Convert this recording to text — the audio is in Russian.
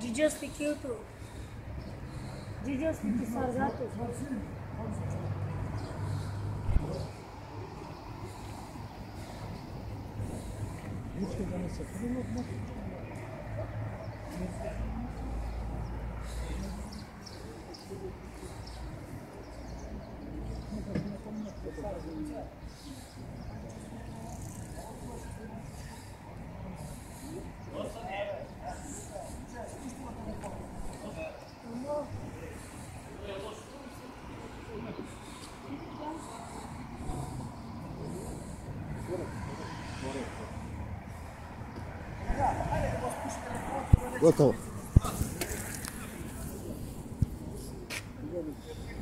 जीजस लिखियो तो जीजस Лучше даже сохранить можно. Ну, как Готово.